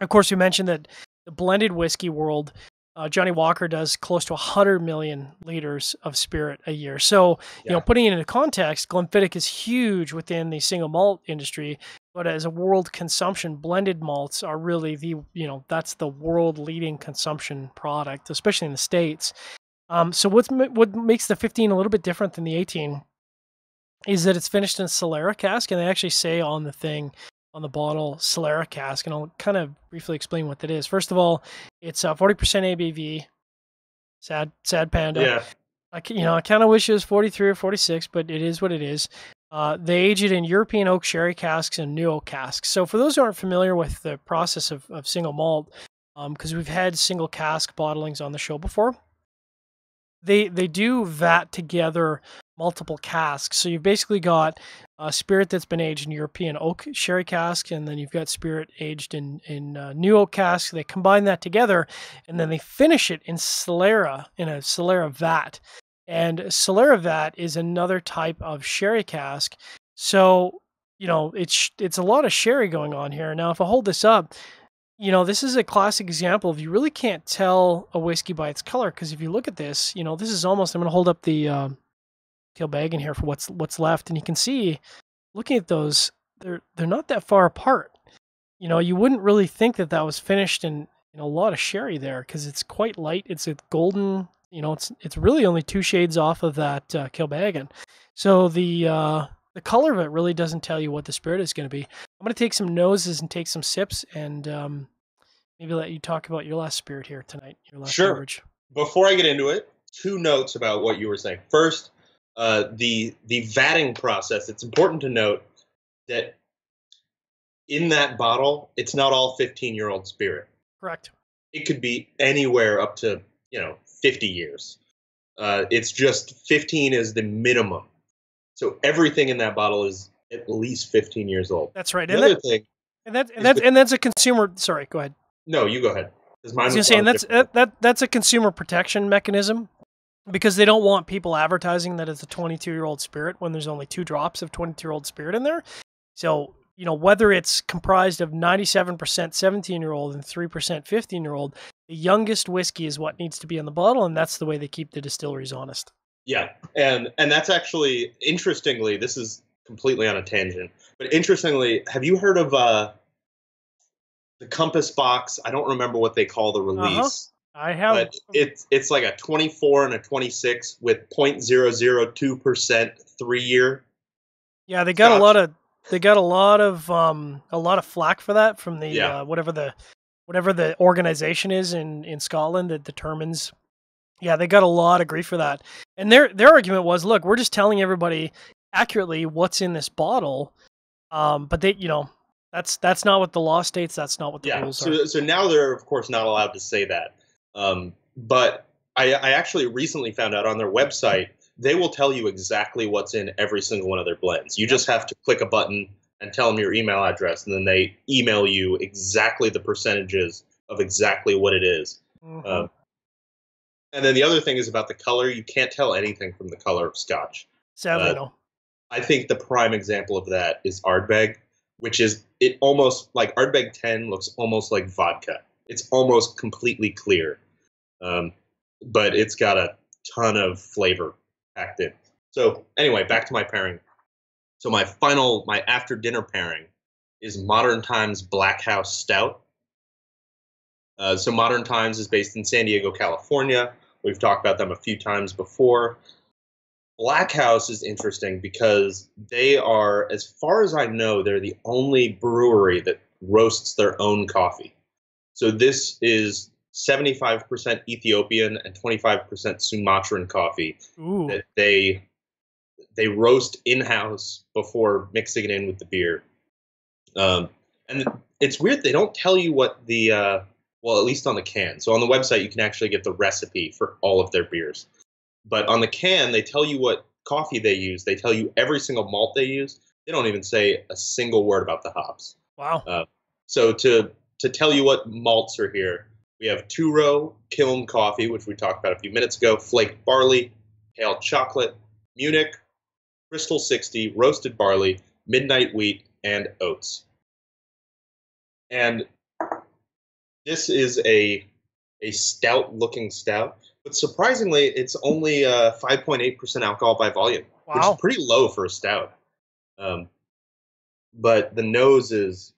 of course, we mentioned that the blended whiskey world uh, Johnnie Walker does close to 100 million liters of spirit a year. So, yeah. you know, putting it into context, Glenfiddich is huge within the single malt industry, but as a world consumption, blended malts are really the, you know, that's the world leading consumption product, especially in the States. Um, so what's what makes the 15 a little bit different than the 18 is that it's finished in a Solera cask, and they actually say on the thing on the bottle Solera cask, and I'll kind of briefly explain what that is. First of all, it's uh, 40% ABV. Sad, sad panda. Yeah. I, you know, I kind of wish it was 43 or 46, but it is what it is. Uh, they age it in European oak sherry casks and new oak casks. So, for those who aren't familiar with the process of, of single malt, because um, we've had single cask bottlings on the show before, they they do vat together multiple casks. So you've basically got a spirit that's been aged in European oak sherry cask, and then you've got spirit aged in in uh, new oak cask. They combine that together, and then they finish it in Solera in a Solera vat. And Solera vat is another type of sherry cask. So you know it's it's a lot of sherry going on here. Now, if I hold this up, you know, this is a classic example of you really can't tell a whiskey by its color because if you look at this, you know, this is almost. I'm going to hold up the bag in here for what's what's left, and you can see, looking at those, they're they're not that far apart. You know, you wouldn't really think that that was finished in, in a lot of sherry there because it's quite light. It's a golden. You know, it's it's really only two shades off of that uh. So the uh, the color of it really doesn't tell you what the spirit is going to be. I'm going to take some noses and take some sips, and um, maybe let you talk about your last spirit here tonight. Your last sure. beverage. Before I get into it, two notes about what you were saying. First, uh, the the vatting process. It's important to note that in that bottle, it's not all 15 year old spirit. Correct. It could be anywhere up to you know 50 years. Uh, it's just 15 is the minimum. So everything in that bottle is at least 15 years old. That's right. The other thing, And that's and that's and that's a consumer. Sorry, go ahead. No, you go ahead. mine I was was gonna say, and that's that, that that's a consumer protection mechanism because they don't want people advertising that it's a 22 year old spirit when there's only two drops of 22 year old spirit in there. So you know whether it's comprised of 97% 17 year old and 3% 15 year old, the youngest whiskey is what needs to be in the bottle, and that's the way they keep the distilleries honest. Yeah, and and that's actually interestingly, this is completely on a tangent, but interestingly, have you heard of uh the Compass box? I don't remember what they call the release, I have but it's it's like a 24 and a 26 with 0.002 percent three year. Yeah, they got a lot of they got a lot of um a lot of flack for that from the Yeah. uh, whatever the whatever the organization is in in Scotland that determines. Yeah, they got a lot of grief for that, and their their argument was, look, we're just telling everybody accurately what's in this bottle, um, but they, you know, that's that's not what the law states. That's not what the Yeah, rules are. so so now they're of course not allowed to say that. Um, but I, I actually recently found out on their website they will tell you exactly what's in every single one of their blends. You just have to click a button and tell them your email address, and then they email you exactly the percentages of exactly what it is. Mhm. Um, and then the other thing is about the color. You can't tell anything from the color of Scotch. Sadly, uh, no. I think the prime example of that is Ardbeg, which is it almost like Ardbeg 10 looks almost like vodka. It's almost completely clear, um, but it's got a ton of flavor packed in. So anyway, back to my pairing. So my final, my after dinner pairing is Modern Times Black House Stout. Uh, so Modern Times is based in San Diego, California. We've talked about them a few times before. Black House is interesting because they are, as far as I know, they're the only brewery that roasts their own coffee. So this is 75% Ethiopian and 25% Sumatran coffee Ooh, that they they roast in house before mixing it in with the beer. Um, and it's weird they don't tell you what the uh, well at least on the can. So on the website you can actually get the recipe for all of their beers. But on the can they tell you what coffee they use. They tell you every single malt they use. They don't even say a single word about the hops. wow. So to to tell you what malts are here, we have two row kiln coffee, which we talked about a few minutes ago, flaked barley, pale chocolate, Munich, Crystal 60, roasted barley, midnight wheat, and oats. And this is a a stout looking stout, but surprisingly, it's only uh, 5.8% alcohol by volume, which is pretty low for a stout. Um, but the nose is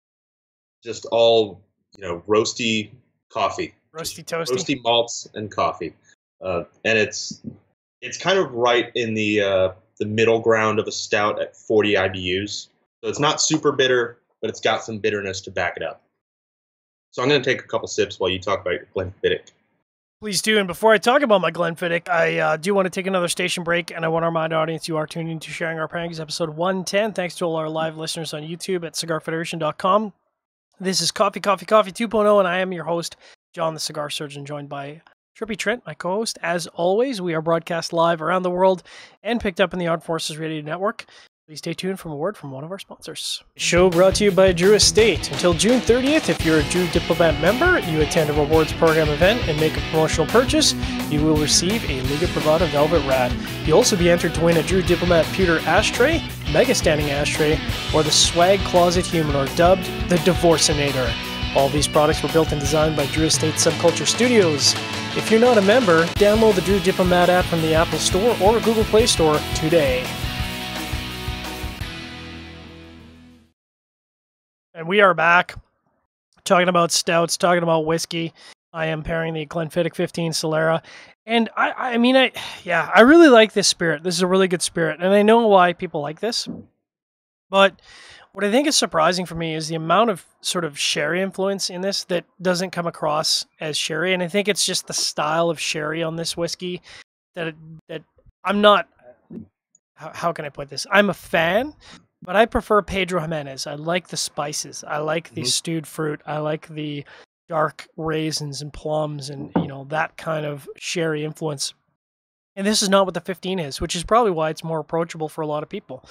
just all you know roasty coffee Roasty toasty. roasty malts and coffee uh, and it's it's kind of right in the uh, the middle ground of a stout at 40 ibus so it's not super bitter but it's got some bitterness to back it up so i'm going to take a couple sips while you talk about your glenfiddich Please do. And before I talk about my Glenfiddich, I uh, do want to take another station break, and I want to remind our audience you are tuning into Sharing Our Pairings, episode 110. Thanks to all our live listeners on YouTube at cigarfederation.com. This is Coffee, Coffee, Coffee 2.0, and I am your host, John the Cigar Surgeon, joined by Trippy Trent, my co host. As always, we are broadcast live around the world and picked up in the Armed Forces Radio Network. Please stay tuned for a word from one of our sponsors. Show brought to you by Drew Estate. Until June 30th, if you're a Drew Diplomat member, you attend a rewards program event and make a promotional purchase, you will receive a Liga Privada Velvet Rat. You'll also be entered to win a Drew Diplomat pewter ashtray, mega standing ashtray, or the Swag Closet Humidor, dubbed the Divorcinator. All these products were built and designed by Drew Estate Subculture Studios. If you're not a member, download the Drew Diplomat app from the Apple Store or Google Play Store today. And we are back talking about stouts, talking about whiskey. I am pairing the Glenfiddich 15 Solera. And I, I mean, I, <sighs> yeah, I really like this spirit. This is a really good spirit. And I know why people like this. But what I think is surprising for me is the amount of sort of sherry influence in this that doesn't come across as sherry. And I think it's just the style of sherry on this whiskey that, that I'm not, how, how can I put this? I'm a fan, but I prefer Pedro Jimenez. I like the spices. I like the Mhm. stewed fruit. I like the dark raisins and plums and you know that kind of sherry influence. And this is not what the 15 is, which is probably why it's more approachable for a lot of people.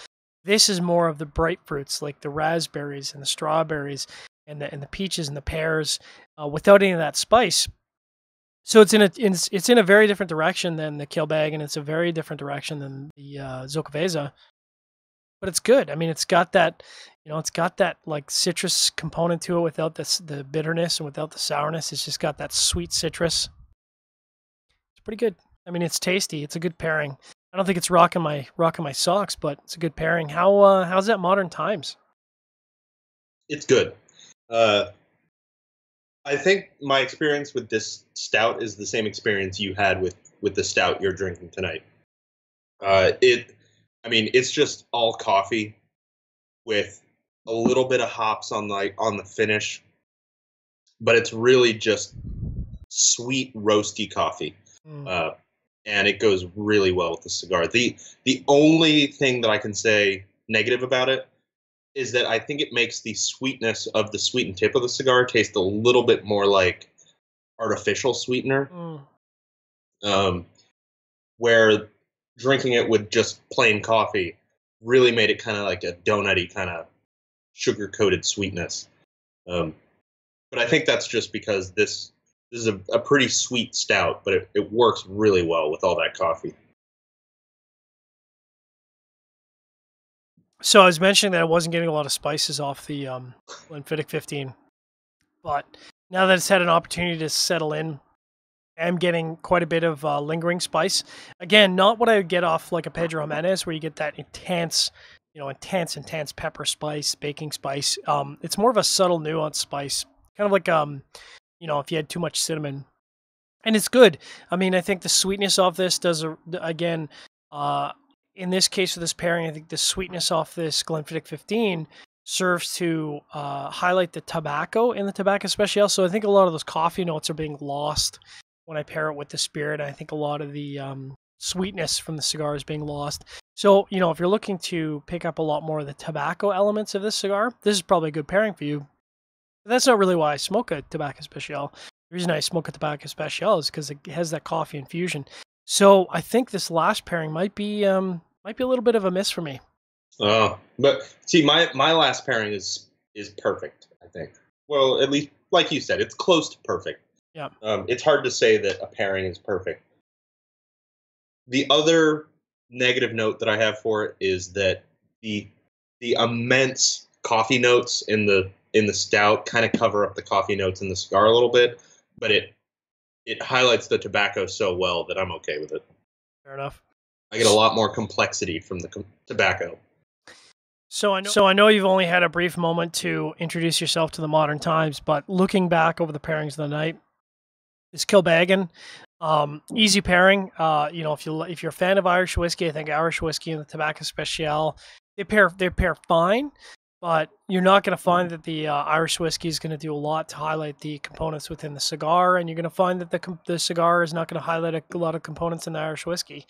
This is more of the bright fruits like the raspberries and the strawberries and the and the peaches and the pears uh, without any of that spice. So it's in a it's, it's in a very different direction than the Kilbeg, and it's a very different direction than the uh, Xocoveza. But it's good. I mean, it's got that you know, it's got that like citrus component to it without the the bitterness and without the sourness. It's just got that sweet citrus. It's pretty good. I mean, it's tasty. It's a good pairing. I don't think it's rocking my rocking my socks, but it's a good pairing. How uh, how's that modern times? It's good. Uh, I think my experience with this stout is the same experience you had with with the stout you're drinking tonight. Uh, it, I mean, it's just all coffee with a little bit of hops on like on the finish, but it's really just sweet roasty coffee, mm. uh, and it goes really well with the cigar. the The only thing that I can say negative about it is that I think it makes the sweetness of the sweetened tip of the cigar taste a little bit more like artificial sweetener. Mm. Um, where drinking it with just plain coffee really made it kind of like a donutty kind of sugar coated sweetness. Um, but I think that's just because this this is a, a pretty sweet stout, but it, it works really well with all that coffee. So I was mentioning that I wasn't getting a lot of spices off the um, Glenfiddich 15, but now that it's had an opportunity to settle in, I'm getting quite a bit of uh, lingering spice. Again, not what I would get off like a Pedro Jimenez, where you get that intense, you know, intense, intense pepper spice, baking spice. Um, it's more of a subtle, nuanced spice, kind of like um, you know, if you had too much cinnamon, and it's good. I mean, I think the sweetness of this does a, again. Uh, in this case, with this pairing, I think the sweetness off this Glenfiddich 15 serves to uh, highlight the tobacco in the Tabak Especial. So I think a lot of those coffee notes are being lost when I pair it with the spirit. I think a lot of the um, sweetness from the cigar is being lost. So, you know, if you're looking to pick up a lot more of the tobacco elements of this cigar, this is probably a good pairing for you. But that's not really why I smoke a Tabak Especial. The reason I smoke a Tabak Especial is because it has that coffee infusion. So I think this last pairing might be um, might be a little bit of a miss for me. Oh, but see, my my last pairing is is perfect. I think. Well, at least like you said, it's close to perfect. Yeah. Um, it's hard to say that a pairing is perfect. The other negative note that I have for it is that the the immense coffee notes in the in the stout kind of cover up the coffee notes in the cigar a little bit, but it it highlights the tobacco so well that I'm okay with it. Fair enough. I get a lot more complexity from the com- tobacco. So I know. So I know you've only had a brief moment to introduce yourself to the modern times, but looking back over the pairings of the night, is Kilbeggan. Um, easy pairing. Uh, you know, if you if you're a fan of Irish whiskey, I think Irish whiskey and the Tabak Especial they pair they pair fine, but you're not going to find that the uh, Irish whiskey is going to do a lot to highlight the components within the cigar, and you're going to find that the the cigar is not going to highlight a, a lot of components in the Irish whiskey.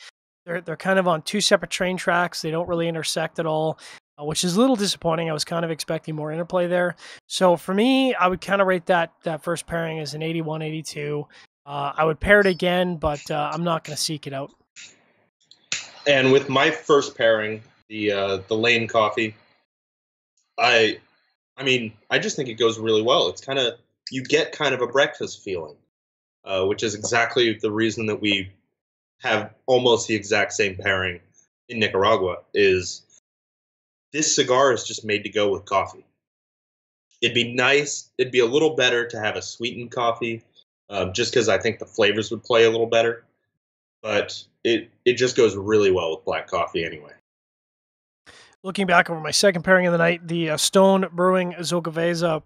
They're they're kind of on two separate train tracks. They don't really intersect at all. Uh, which is a little disappointing. I was kind of expecting more interplay there. So for me, I would kind of rate that that first pairing as an 81, 82. Uh, I would pair it again, but uh, I'm not going to seek it out. And with my first pairing, the uh, the Layne Coffee, I, I mean, I just think it goes really well. It's kind of you get kind of a breakfast feeling, uh, which is exactly the reason that we have almost the exact same pairing in Nicaragua. Is this cigar is just made to go with coffee. It'd be nice. It'd be a little better to have a sweetened coffee, um, just because I think the flavors would play a little better. But it it just goes really well with black coffee anyway. Looking back over my second pairing of the night, the uh, Stone Brewing Xocoveza,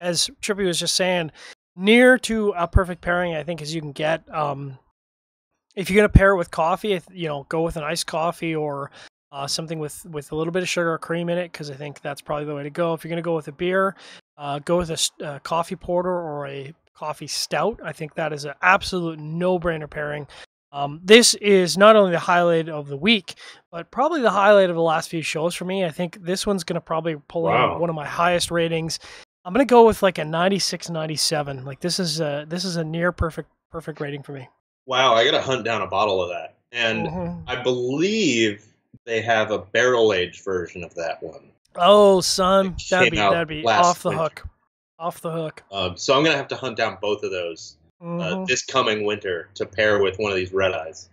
as Trippy was just saying, near to a perfect pairing, I think, as you can get. Um, if you're going to pair it with coffee, you know, go with an iced coffee or uh, something with with a little bit of sugar or cream in it because I think that's probably the way to go. If you're going to go with a beer, uh, go with a, a, coffee porter or a coffee stout. I think that is an absolute no-brainer pairing. Um, this is not only the highlight of the week, but probably the highlight of the last few shows for me. I think this one's going to probably pull wow. out one of my highest ratings. I'm going to go with like a 96, 97. Like this is a this is a near perfect perfect rating for me. Wow, I got to hunt down a bottle of that, and mm-hmm. I believe they have a barrel aged version of that one. Oh, son, that'd be that'd be off the winter. hook, off the hook. Um, so I'm gonna have to hunt down both of those uh, Mhm. this coming winter to pair with one of these red eyes.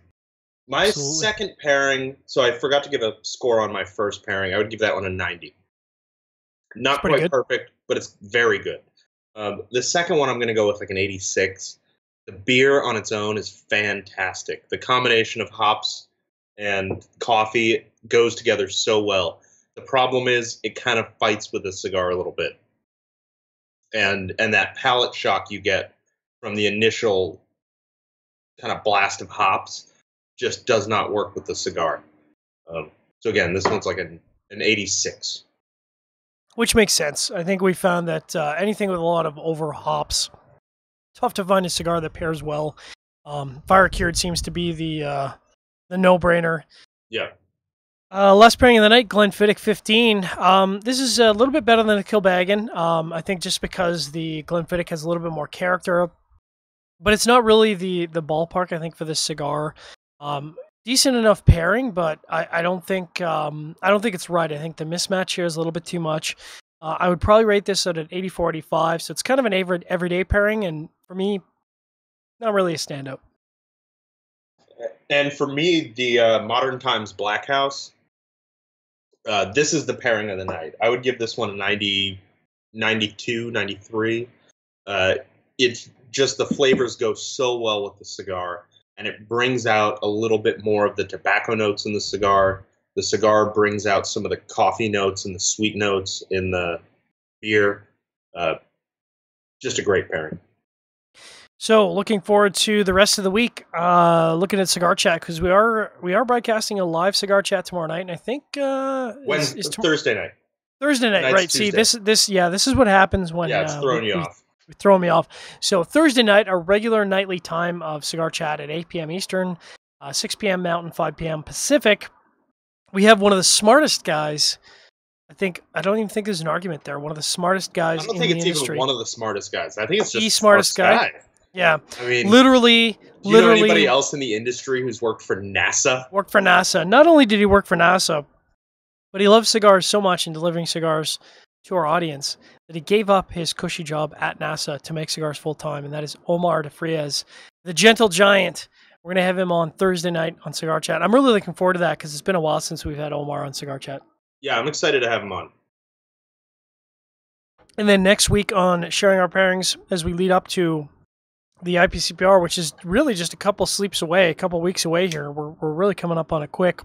My Absolutely. second pairing, so I forgot to give a score on my first pairing. I would give that one a 90. Not quite good. perfect, but it's very good. Um, the second one, I'm going to go with like an 86. The beer on its own is fantastic. The combination of hops and coffee goes together so well. The problem is it kind of fights with the cigar a little bit, and and that palate shock you get from the initial kind of blast of hops just does not work with the cigar. Um, so again, this one's like an an 86. Which makes sense. I think we found that uh, anything with a lot of over hops, tough to find a cigar that pairs well. Um, Fire cured seems to be the uh, the no brainer. Yeah. Uh, last pairing of the night, Glenfiddich 15. Um, this is a little bit better than the Kilbeggan. Um, I think just because the Glenfiddich has a little bit more character, but it's not really the the ballpark. I think for this cigar, um, decent enough pairing, but I, I don't think um, I don't think it's right. I think the mismatch here is a little bit too much. Uh, I would probably rate this at an 84, 85. So it's kind of an every, everyday pairing, and for me, not really a standout. And for me, the uh, Modern Times Black House, uh, this is the pairing of the night. I would give this one a 90, 92, 93. Uh, it's just the flavors go so well with the cigar, and it brings out a little bit more of the tobacco notes in the cigar. The cigar brings out some of the coffee notes and the sweet notes in the beer. Uh, just a great pairing. So, looking forward to the rest of the week. Uh, looking at cigar chat because we are we are broadcasting a live cigar chat tomorrow night, and I think uh, is- Wednesday, is Thursday night. Thursday night, Tonight's right? See, this this yeah, this is what happens when Yeah, it's uh, throwing we- you we- off. throwing me off. So Thursday night, our regular nightly time of cigar chat at 8 p.m. Eastern, uh, 6 p.m. Mountain, 5 p.m. Pacific. We have one of the smartest guys. I think I don't even think there's an argument there. One of the smartest I guys don't in think it's industry. even one of the smartest guys. I think it's just The smartest our guy? Yeah, I mean, literally, do you know literally anybody else in the industry who's worked for NASA? worked for NASA. Not only did he work for NASA, but he loves cigars so much and delivering cigars to our audience that he gave up his cushy job at NASA to make cigars full time, and that is Omar de Frias, the gentle giant. We're gonna have him on Thursday night on Cigar Chat. I'm really looking forward to that because it's been a while since we've had Omar on Cigar Chat. Yeah, I'm excited to have him on. And then next week on sharing our pairings as we lead up to the IPCPR, which is really just a couple sleeps away, a couple weeks away here. We're, we're really coming up on it quick.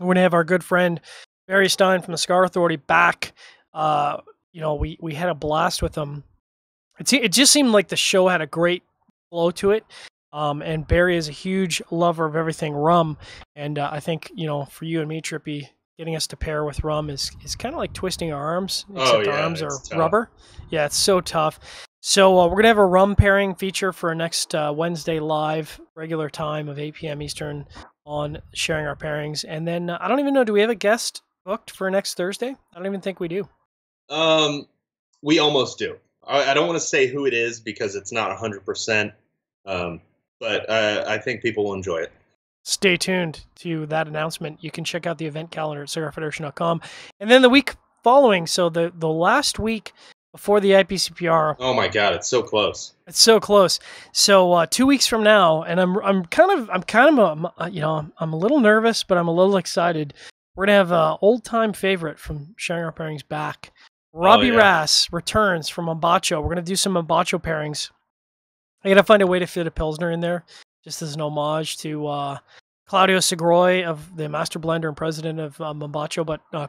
We're going to have our good friend Barry Stein from the Cigar Authority back. Uh, you know, we, we had a blast with him. It, it just seemed like the show had a great flow to it. Um, and Barry is a huge lover of everything rum. And uh, I think, you know, for you and me, Trippy, getting us to pair with rum is, is kind of like twisting our arms, Oh, except our arms are tough. rubber. Yeah, it's so tough. So uh, we're gonna have a rum pairing feature for next uh, Wednesday live, regular time of 8 p.m. Eastern on sharing our pairings, and then uh, I don't even know. Do we have a guest booked for next Thursday? I don't even think we do. Um, we almost do. I, I don't want to say who it is because it's not 100%, um, but uh, I think people will enjoy it. Stay tuned to that announcement. You can check out the event calendar at cigarfederation.com, and then the week following. So the the last week before the IPCPR, Oh my God, it's so close. It's so close. So uh, two weeks from now, and I'm I'm kind of I'm kind of um, uh, you know I'm a little nervous, but I'm a little excited. We're gonna have an old time favorite from sharing our pairings back. Robbie yeah. Rass returns from Mombacho. We're gonna do some Mombacho pairings. I gotta find a way to fit a pilsner in there, just as an homage to uh, Claudio Sgroi of the master blender and president of uh, Mombacho. But uh,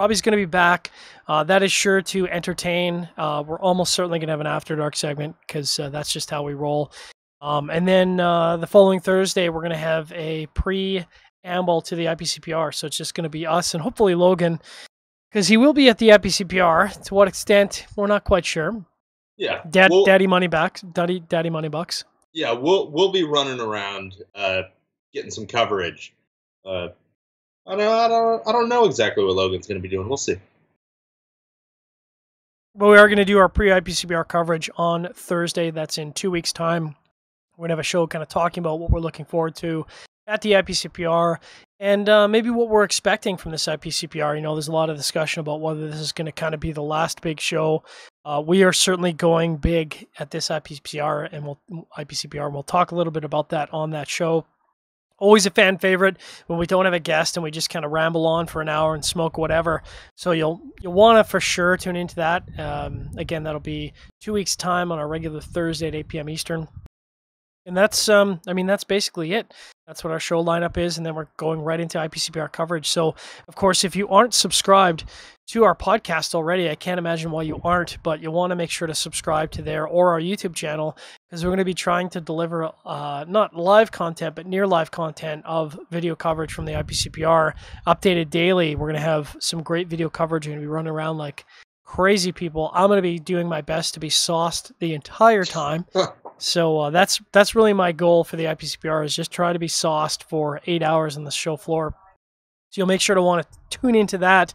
Robbie's going to be back. Uh, that is sure to entertain. Uh, we're almost certainly going to have an after dark segment because uh, that's just how we roll. Um, and then uh, the following Thursday, we're going to have a pre amble to the IPCPR. So it's just going to be us and hopefully Logan because he will be at the IPCPR. To what extent, we're not quite sure. Yeah. Dad, We'll- daddy money back, daddy, daddy money bucks. Yeah, we'll we'll be running around uh, getting some coverage. I don't I don't I don't know exactly what Logan's going to be doing. We'll see. But we are going to do our pre IPCPR coverage on Thursday. That's in two weeks' time. We're going to have a show kind of talking about what we're looking forward to at the IPCPR and uh, maybe what we're expecting from this IPCPR. You know, there's a lot of discussion about whether this is going to kind of be the last big show. Uh, we are certainly going big at this IPCPR, and we'll IPCPR, and we'll talk a little bit about that on that show. Always a fan favorite when we don't have a guest and we just kind of ramble on for an hour and smoke whatever. So you'll you'll want to for sure tune into that. Um, again, that'll be two weeks time on our regular Thursday at 8 p.m. Eastern. And that's um I mean that's basically it. That's what our show lineup is and then we're going right into IPCPR coverage. So, of course, if you aren't subscribed to our podcast already, I can't imagine why you aren't, but you'll want to make sure to subscribe to there or our YouTube channel because we're going to be trying to deliver uh, not live content but near live content of video coverage from the IPCPR updated daily. We're going to have some great video coverage. We're going to be running around like crazy people. I'm going to be doing my best to be sauced the entire time. <laughs> So uh, that's that's really my goal for the IPCPR is just try to be sauced for eight hours on the show floor. So you'll make sure to want to tune into that.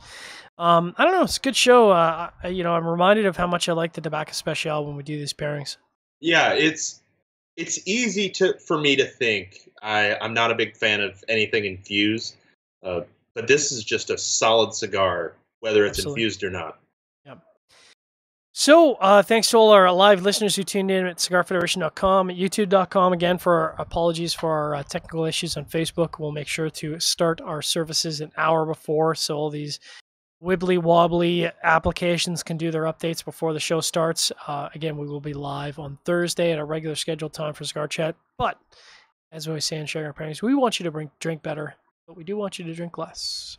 Um, I don't know, it's a good show. Uh, I, you know, I'm reminded of how much I like the Tabak Especial when we do these pairings. Yeah, it's it's easy to for me to think. I I'm not a big fan of anything infused, uh, but this is just a solid cigar, whether it's Absolutely. infused or not. So, uh, thanks to all our live listeners who tuned in at cigarfederation.com, youtube.com. Again, for our apologies for our uh, technical issues on Facebook. We'll make sure to start our services an hour before so all these wibbly wobbly applications can do their updates before the show starts. Uh, again, we will be live on Thursday at a regular scheduled time for Cigar Chat. But as we always say in sharing our pairings, we want you to drink better, but we do want you to drink less.